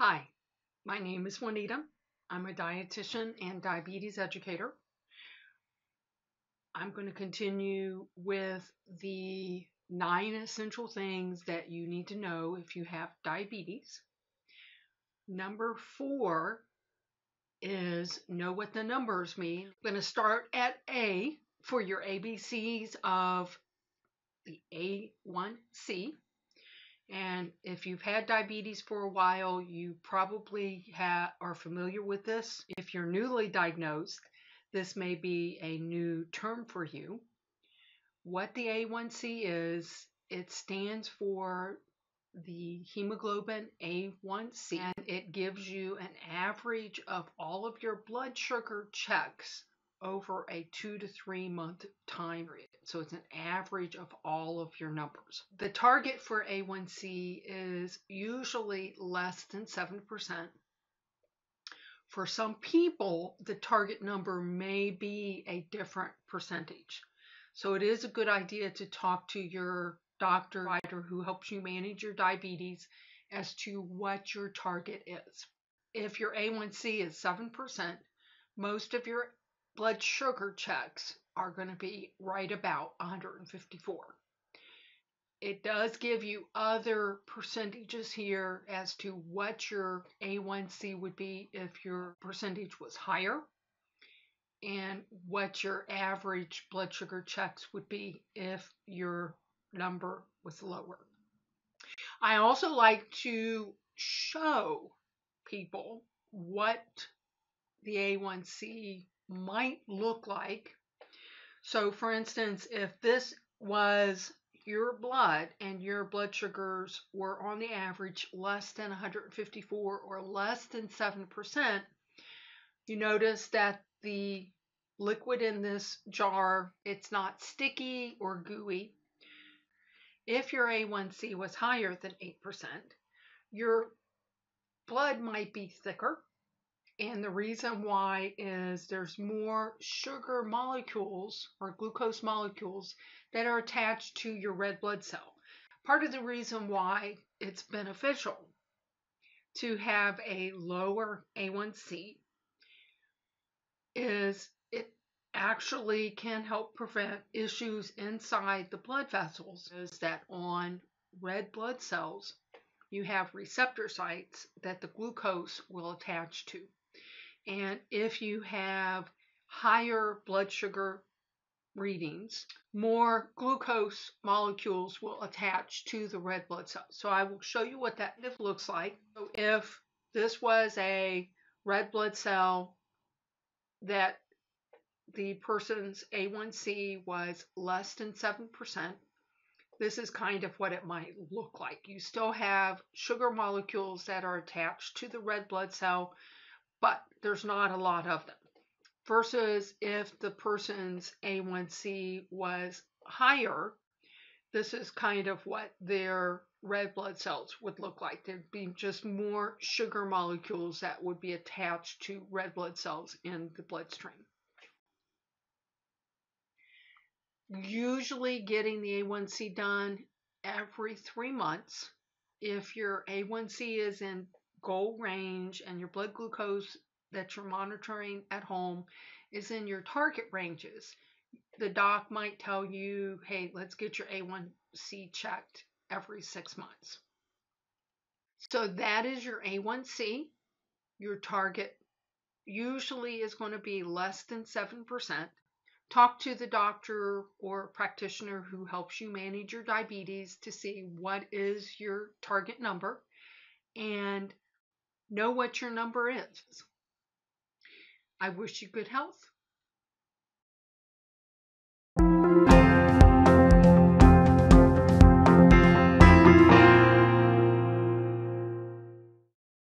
Hi, my name is Juanita. I'm a dietitian and diabetes educator. I'm going to continue with the nine essential things that you need to know if you have diabetes. Number four is know what the numbers mean. I'm going to start at A for your ABCs of the A1C. And if you've had diabetes for a while, you probably have, are familiar with this. If you're newly diagnosed, this may be a new term for you. What the A1C is, it stands for the hemoglobin A1C and it gives you an average of all of your blood sugar checks over a two to three month time period. So it's an average of all of your numbers. The target for A1C is usually less than 7%. For some people, the target number may be a different percentage. So it is a good idea to talk to your doctor who helps you manage your diabetes as to what your target is. If your A1C is 7%, most of your blood sugar checks are going to be right about 154. It does give you other percentages here as to what your A1C would be if your percentage was higher and what your average blood sugar checks would be if your number was lower. I also like to show people what the A1C might look like. So, for instance, if this was your blood and your blood sugars were on the average less than 154 or less than 7%, you notice that the liquid in this jar, it's not sticky or gooey. If your A1C was higher than 8%, your blood might be thicker and the reason why is there's more sugar molecules or glucose molecules that are attached to your red blood cell. Part of the reason why it's beneficial to have a lower A1C is it actually can help prevent issues inside the blood vessels is that on red blood cells you have receptor sites that the glucose will attach to. And if you have higher blood sugar readings, more glucose molecules will attach to the red blood cells. So I will show you what that looks like. So if this was a red blood cell that the person's A1C was less than 7%, this is kind of what it might look like. You still have sugar molecules that are attached to the red blood cell, but there's not a lot of them. Versus if the person's A1C was higher, this is kind of what their red blood cells would look like. There'd be just more sugar molecules that would be attached to red blood cells in the bloodstream. Usually getting the A1C done every three months. If your A1C is in goal range and your blood glucose that you're monitoring at home is in your target ranges, the doc might tell you, hey, let's get your A1C checked every six months. So that is your A1C. Your target usually is going to be less than 7%. Talk to the doctor or practitioner who helps you manage your diabetes to see what is your target number and know what your number is. I wish you good health.